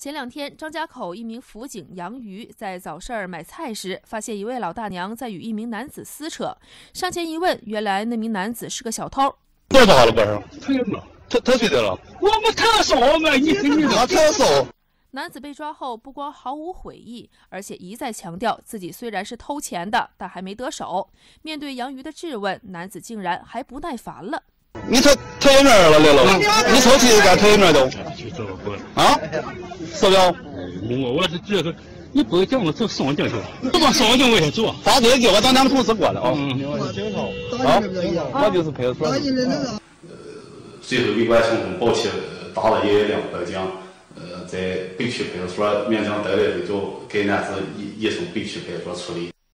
前两天，张家口一名辅警杨瑜在早市儿买菜时，发现一位老大娘在与一名男子撕扯。上前一问，原来那名男子是个小偷。多大了，他他谁的了？我们你你他特少。男子被抓后，不光毫无悔意，而且一再强调自己虽然是偷钱的，但还没得手。面对杨瑜的质问，男子竟然还不耐烦了。你偷偷哪儿了？你偷钱干偷啊？是不？我我是这个，你不会叫我走松江去？我往松江我也走。发这个我找两个同事过来啊。嗯。啊，我就是派出所。呃，随后给管从红保起打了也两百奖。呃，在北区派出所勉强待了后，就给男子移移送北区派出所处理。